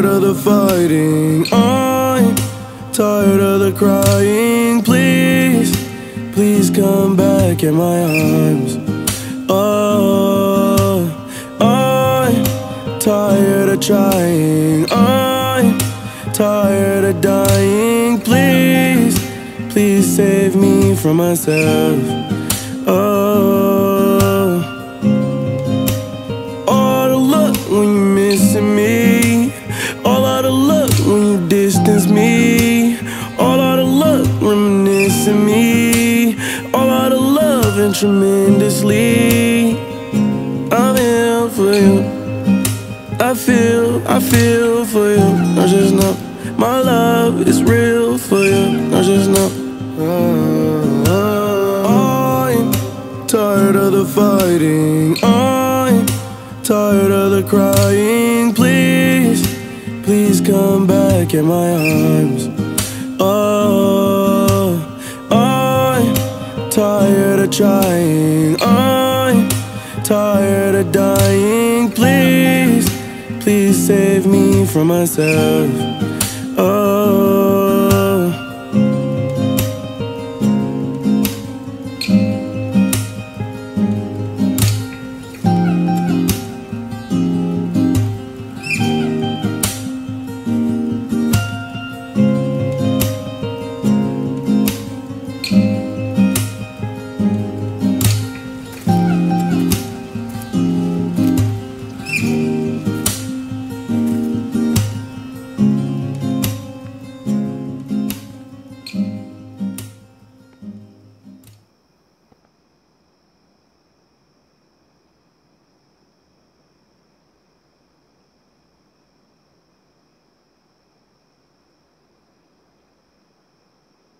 tired of the fighting. I'm tired of the crying. Please, please come back in my arms. Oh, I'm tired of trying. I'm tired of dying. Please, please save me from myself. Oh, All out of love reminiscing me. All out of love and tremendously. I'm here for you. I feel, I feel for you. I just know my love is real for you. I just know. I'm tired of the fighting. I'm tired of the crying. In my arms. Oh, I'm tired of trying. I'm tired of dying. Please, please save me from myself.